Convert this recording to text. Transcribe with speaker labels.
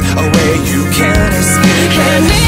Speaker 1: a way you can escape.